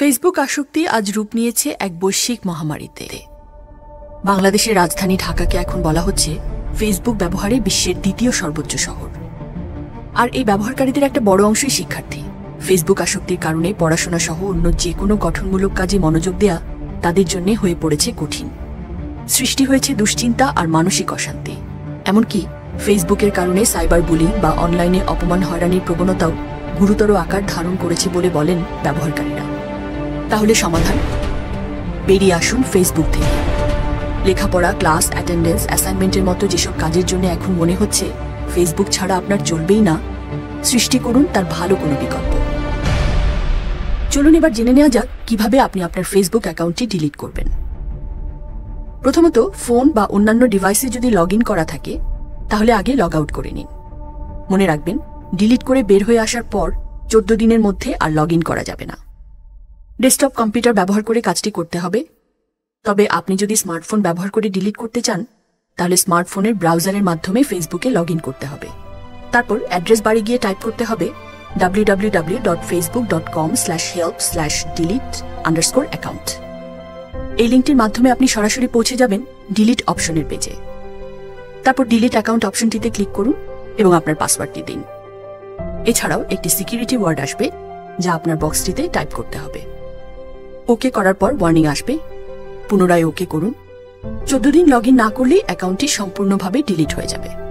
Facebook আসক্তি আজ রূপ নিয়েছে এক বৈশ্বিক মহামারীতে। বাংলাদেশের রাজধানী ঢাকাকে এখন বলা হচ্ছে ফেসবুক ব্যবহারে বিশ্বের দ্বিতীয় সর্বোচ্চ শহর। আর এই ব্যবহারকারীদের একটা বড় অংশই শিক্ষার্থী। ফেসবুক আসক্তির কারণে পড়াশোনা সহ অন্য যে কোনো গঠনমূলক কাজে মনোযোগ দেয়া তাদের জন্য হয়ে পড়েছে কঠিন। সৃষ্টি হয়েছে দুশ্চিন্তা আর মানসিক অশান্তি। এমনকি ফেসবুকের কারণে সাইবার বুলিং বা অনলাইনে অপমান, হয়রানির প্রবণতাও গুরুতর আকার ধারণ করেছে বলে বলেন ব্যবহারকারীরা। তাহলে সমাধান। বেরিয়ে আসুন ফেসবুক থেকে। লেখাপড়া, ক্লাস অ্যাটেন্ডেন্স অ্যাসাইনমেন্টের মতো যেসব কাজের জন্য এখন মনে হচ্ছে ফেসবুক ছাড়া আপনার চলবেই না। সৃষ্টি করুন তার ভালো কোনো বিকল্প। চলুন এবার জেনে নেওয়া যাক কীভাবে আপনি আপনার ফেসবুক অ্যাকাউন্টটি ডিলিট করবেন। প্রথমত, ফোন বা অন্যান্য ডিভাইসে যদি লগ করা থাকে, তাহলে আগে লগ আউট করে নিন। মনে রাখবেন, ডিলিট করে বের হয়ে আসার পর চোদ্দ দিনের মধ্যে আর লগ করা যাবে না। ডেস্কটপ কম্পিউটার ব্যবহার করে কাজটি করতে হবে। তবে আপনি যদি স্মার্টফোন ব্যবহার করে ডিলিট করতে চান, তাহলে স্মার্টফোনের ব্রাউজারের মাধ্যমে ফেসবুকে লগ করতে হবে। তারপর অ্যাড্রেস বাড়ি গিয়ে টাইপ করতে হবে account এই লিঙ্কটির মাধ্যমে আপনি সরাসরি পৌঁছে যাবেন ডিলিট অপশনের পেজে। তারপর ডিলিট অ্যাকাউন্ট অপশনটিতে ক্লিক করুন এবং আপনার পাসওয়ার্ডটি দিন। এছাড়াও একটি সিকিউরিটি ওয়ার্ড আসবে, যা আপনার বক্সটিতে টাইপ করতে হবে। ওকে করার পর ওয়ার্নিং আসবে। পুনরায় ওকে করুন। চোদ্দ দিন লগ না করলে অ্যাকাউন্টটি সম্পূর্ণভাবে ডিলিট হয়ে যাবে।